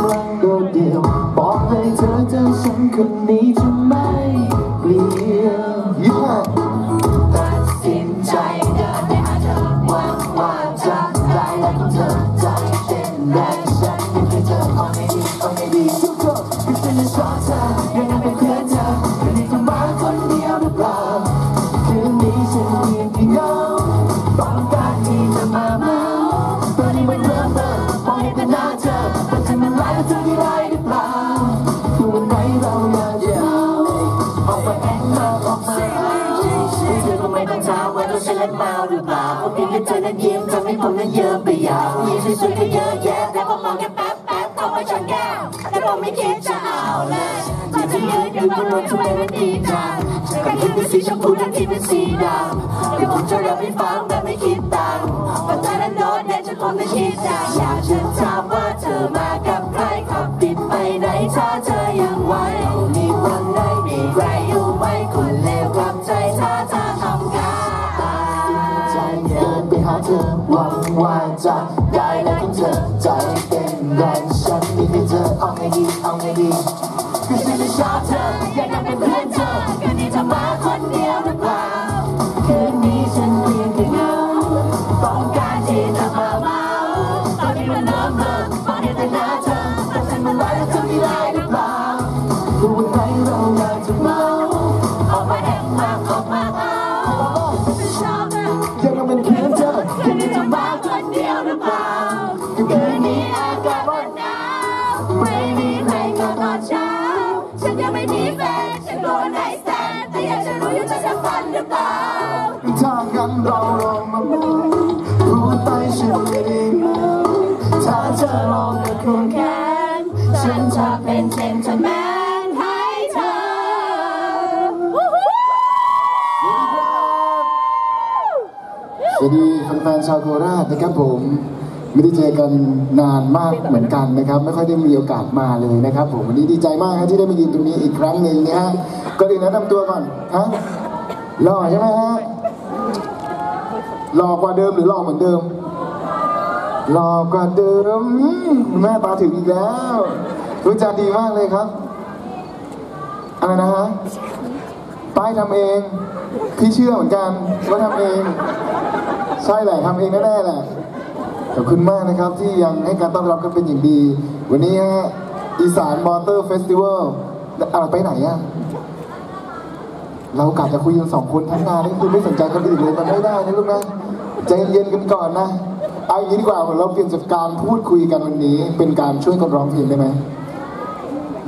ำลังโดดเดี่ยวบอกให้เธอเจอฉันคนนี้จะไม่เปลี่ยนตัดสินใจเดินไปหาเธอหวังว่าจะได้รักเธอใจเต้นแรงฉันไม่เคยเจอเอาไม่ดีเอาไม่ดีทุกคนก็ฉันจะชอบเธอยังไงเป็นเพื่อนเธอคืนนี้เธอมาคนเดียวหรือเปล่าคืนนี้ฉันเพียงแค่เหงาต้องการที่จะมาเมา เธอก็ไม่ต้องถาว่าตัวฉันเล่นเมาหรือเปล่าผมเพียงแค่เธอนั้นยิ้มทำให้ผมนั้นเยิ้มไปยาวยิ้มสวยๆก็เยอะแยะแต่พอมองแค่แป๊บแป๊บเข้ามาชนแก้วแต่ผมไม่คิดจะเอาเลยที่เธอยืนอยู่บนรถทำไมมันดีจังการคิดเป็นสีชมพูทั้งที่เป็นสีดำเดี๋ยวผมจะรับให้ฟังแบบไม่คิดตังค์ว่าเธอนั้นโดดเด่นจนผมนั้นคิดได้อยากจะถามว่าเธอมากับ ยังต้องเป็นเพียงเธอแคืนนี้จะมาคนเดียวหรือเปล่าคืนนี้อากาศมันหนาวไม่มีใครก็ตอนเช้า ฉันยังไม่มีแฟนฉันโดนไหนแสนแต่อยากจะรู้อยู่เธอจะฝันหรือเปล่าถ้างั้นเราลองมาพูดพูดไปฉันไม่ได้เมาถ้าเธอลองจะควงแขนฉันจะเป็นเจนจะแม วัสดีแฟนๆชาวโคราชนะครับผมไม่ได้เจอกันนานมากเหมือนกันนะครับ ไม่ค่อยได้มีโอกาสมาเลยนะครับ ผมวันนี้ดีใจมากครับที่ได้มายืนตรงนี้อีกครั้งหนึ่งนะฮะก็ดีแนะนำตัวก่อนฮะหล่อใช่ไหมฮะหล่อกว่าเดิมหรือหล่อเหมือนเดิมหล่อกว่าเดิมแม่ตาถึงอีกแล้ว รู้จักดีมากเลยครับอะไรนะฮะป้ายทำเอง พี่เชื่อเหมือนกันว่าทำเอง ใช่แหละทำเองแน่ๆแหละขอบคุณมากนะครับที่ยังให้การต้อนรับกันเป็นอย่างดี วันนี้ฮะอีสานมอเตอร์เฟสติวัลอะไรไปไหนอะเรากะจะคุยกันสองคนทั้งงานนี่คือไม่สนใจคนอื่นเลยมันไม่ได้นะลูกนะใจเย็นกันก่อนนะเอาอย่างนี้ดีกว่าเราเปลี่ยนจากการพูดคุยกันวันนี้ เป็นการช่วยกันร้องเพลงได้ไหม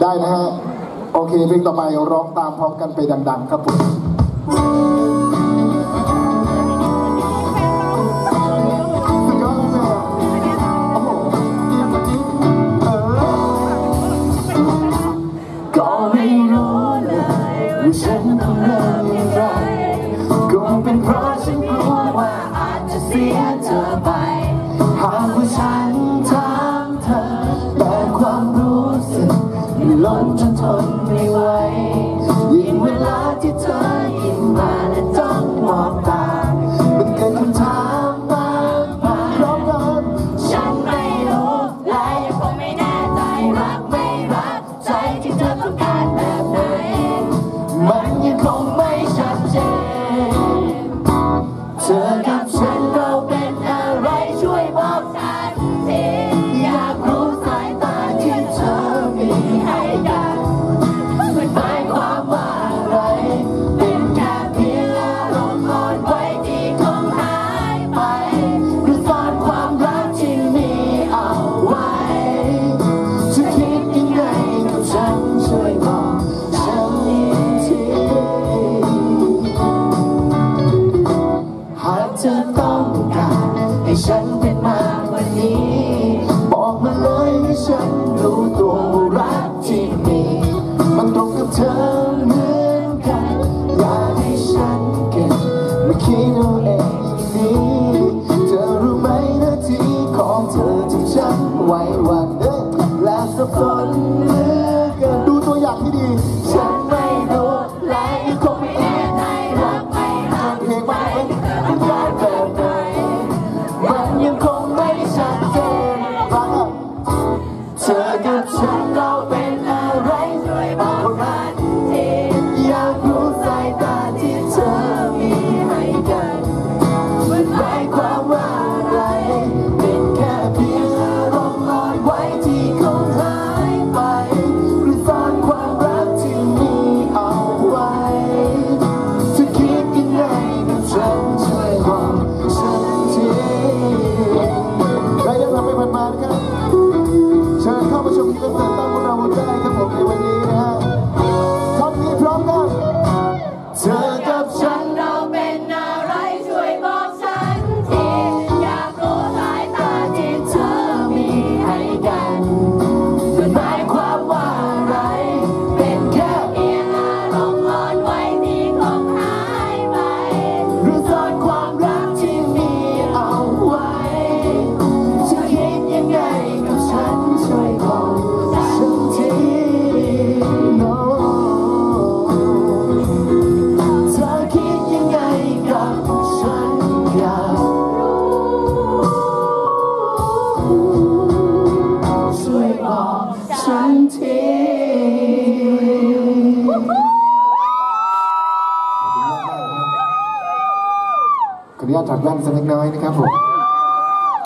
ได้นะฮะโอเคเพลงต่อไปร้องตามพร้อมกันไปดัง ๆ ครับผม เว่านี้ บอกมาเลยให้ฉันรู้ตัวรักที่มี มันตรงกับเธอเหมือนกัน อยากให้ฉันเก็บไม่คิดเอาเอง All right. Shante. ขออนุาอดแว่นสักเล็กน้อยนะครับผม